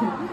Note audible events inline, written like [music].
Yes. [laughs]